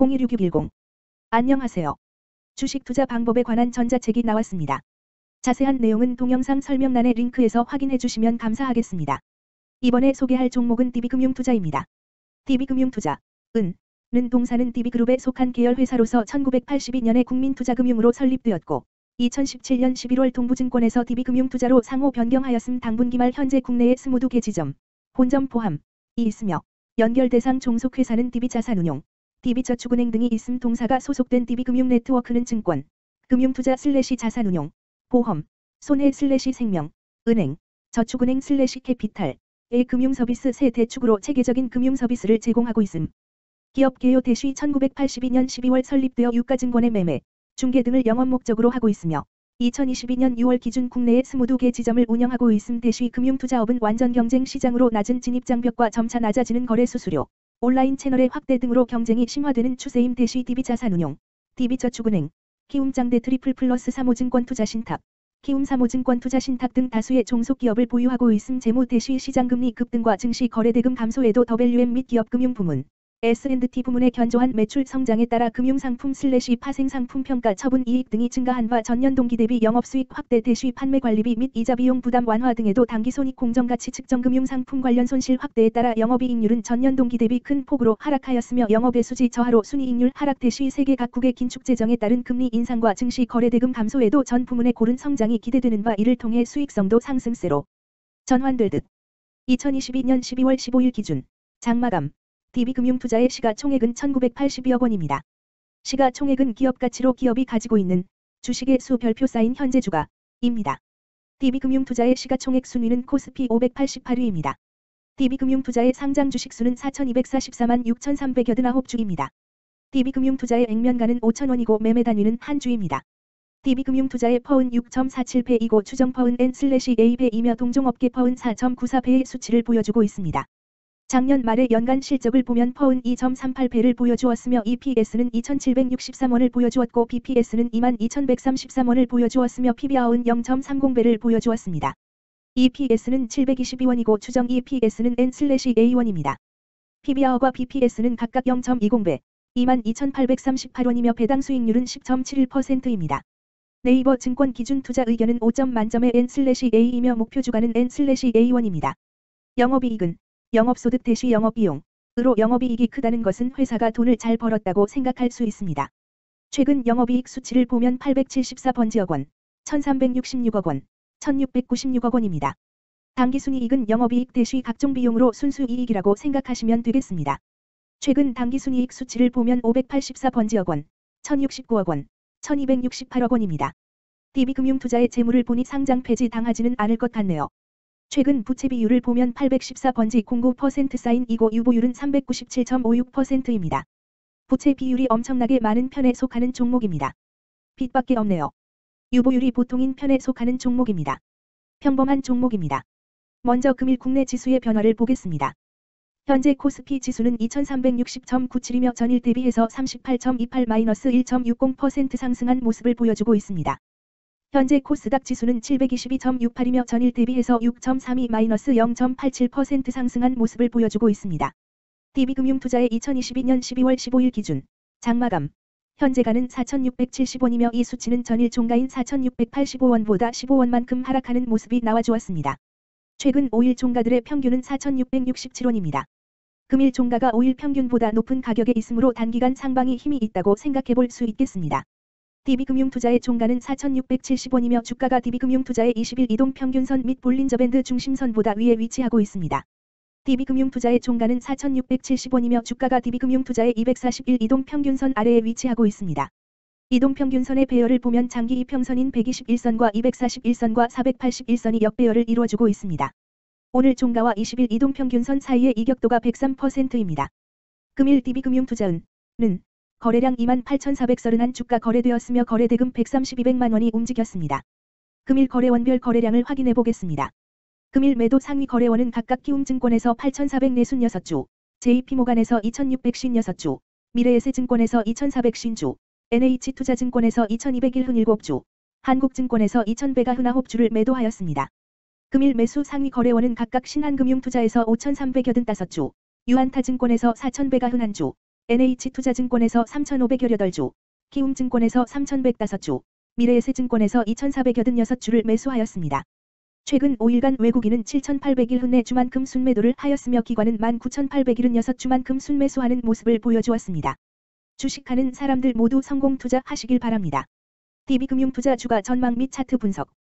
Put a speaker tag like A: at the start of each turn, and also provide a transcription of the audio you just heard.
A: 026610. 안녕하세요. 주식 투자 방법에 관한 전자책이 나왔습니다. 자세한 내용은 동영상 설명란의 링크에서 확인해 주시면 감사하겠습니다. 이번에 소개할 종목은 DB금융투자입니다. DB금융투자, 은, 는 동사는 DB그룹에 속한 계열 회사로서 1982년에 국민투자금융으로 설립되었고 2017년 11월 동부증권에서 DB금융투자로 상호 변경하였음 당분기 말 현재 국내에 22개 지점, 본점 포함, 이 있으며 연결 대상 종속회사는 DB자산운용, DB저축은행 등이 있음 동사가 소속된 DB금융네트워크는 증권, 금융투자 슬래시 자산운용, 보험, 손해 슬래시 생명, 은행, 저축은행 슬래시 캐피탈, 의 금융서비스 세 대 축으로 체계적인 금융서비스를 제공하고 있음. 기업 개요 대시 1982년 12월 설립되어 유가증권의 매매, 중개 등을 영업 목적으로 하고 있으며 2022년 6월 기준 국내에 22개 지점을 운영하고 있음 대시 금융투자업은 완전 경쟁 시장으로 낮은 진입장벽과 점차 낮아지는 거래 수수료, 온라인 채널의 확대 등으로 경쟁이 심화되는 추세임 대시 DB자산운용, DB저축은행, 키움 장대 트리플 플러스 사모증권 투자신탁, 키움 사모증권 투자신탁 등 다수의 종속기업을 보유하고 있음 재무 대시 시장금리 급등과 증시 거래대금 감소에도 WM 및 기업금융 부문, S&T 부문의 견조한 매출 성장에 따라 금융상품 슬래시 파생상품 평가 처분 이익 등이 증가한 바 전년 동기 대비 영업수익 확대 대시 판매 관리비 및 이자 비용 부담 완화 등에도 당기손익 공정가치 측정 금융상품 관련 손실 확대에 따라 영업이익률은 전년 동기 대비 큰 폭으로 하락하였으며 영업의 수지 저하로 순이익률 하락 대시 세계 각국의 긴축 재정에 따른 금리 인상과 증시 거래대금 감소에도 전 부문의 고른 성장이 기대되는 바 이를 통해 수익성도 상승세로 전환될 듯. 2022년 12월 15일 기준. 장마감 DB금융투자의 시가총액은 1982억 원입니다. 시가총액은 기업가치로 기업이 가지고 있는 주식의 수 별표 쌓인 현재 주가입니다. DB금융투자의 시가총액 순위는 코스피 588위입니다. DB금융투자의 상장 주식수는 4,244만 6,389주입니다. DB금융투자의 액면가는 5,000원이고 매매 단위는 한 주입니다. DB금융투자의 퍼은 6.47배이고 추정 퍼은 N/A배이며 동종업계 퍼은 4.94배의 수치를 보여주고 있습니다. 작년 말의 연간 실적을 보면 퍼은 2.38배를 보여주었으며 EPS는 2,763원을 보여주었고 BPS는 22,133원을 보여주었으며 PBR은 0.30배를 보여주었습니다. EPS는 722원이고 추정 EPS는 N/A1입니다. PBR과 BPS는 각각 0.20배, 22,838원이며 배당 수익률은 10.71%입니다. 네이버 증권 기준 투자 의견은 5점 만점의 N/A이며 목표 주가는 N/A1입니다. 영업이익은 영업소득 대시 영업비용 으로 영업이익이 크다는 것은 회사가 돈을 잘 벌었다고 생각할 수 있습니다. 최근 영업이익 수치를 보면 874번지억 원, 1366억 원, 1696억 원입니다. 당기순이익은 영업이익 대시 각종 비용으로 순수이익이라고 생각하시면 되겠습니다. 최근 당기순이익 수치를 보면 584번지억 원, 1069억 원, 1268억 원입니다. DB금융투자의 재물을 보니 상장 폐지 당하지는 않을 것 같네요. 최근 부채 비율을 보면 814번지 09% 쌓인 이고 유보율은 397.56%입니다. 부채 비율이 엄청나게 많은 편에 속하는 종목입니다. 빚밖에 없네요. 유보율이 보통인 편에 속하는 종목입니다. 평범한 종목입니다. 먼저 금일 국내 지수의 변화를 보겠습니다. 현재 코스피 지수는 2360.97이며 전일 대비해서 38.28-1.60% 상승한 모습을 보여주고 있습니다. 현재 코스닥 지수는 722.68이며 전일 대비해서 6.32-0.87% 상승한 모습을 보여주고 있습니다. DB금융투자의 2022년 12월 15일 기준 장마감 현재가는 4,670원이며 이 수치는 전일 종가인 4,685원보다 15원만큼 하락하는 모습이 나와주었습니다. 최근 5일 종가들의 평균은 4,667원입니다. 금일 종가가 5일 평균보다 높은 가격에 있으므로 단기간 상방이 힘이 있다고 생각해 볼 수 있겠습니다. DB금융투자의 종가는 4,670원이며 주가가 DB금융투자의 20일 이동 평균선 및 볼린저밴드 중심선보다 위에 위치하고 있습니다. DB금융투자의 종가는 4,670원이며 주가가 DB금융투자의 241 이동 평균선 아래에 위치하고 있습니다. 이동 평균선의 배열을 보면 장기 이평선인 121선과 241선과 481선이 역배열을 이루어주고 있습니다. 오늘 종가와 20일 이동 평균선 사이의 이격도가 103%입니다. 금일 DB금융투자은 는 거래량 28,431 주가 거래되었으며 거래대금 132백만 원이 움직였습니다. 금일 거래원별 거래량을 확인해 보겠습니다. 금일 매도 상위 거래원은 각각 키움증권에서 8,446주, JP모간에서 2,656주, 미래에셋증권에서 2,450주, NH투자증권에서 2,201흔7주, 한국증권에서 2,100가흔9주를 매도하였습니다. 금일 매수 상위 거래원은 각각 신한금융투자에서 5,385주, 유한타증권에서 4,100가흔1주, NH투자증권에서 3,518주, 키움증권에서 3,105주, 미래에셋증권에서 2,486주를 매수하였습니다. 최근 5일간 외국인은 7,800일 내 주만큼 순매도를 하였으며 기관은 19,876주만큼 순매수하는 모습을 보여주었습니다. 주식하는 사람들 모두 성공 투자하시길 바랍니다. DB금융투자 주가 전망 및 차트 분석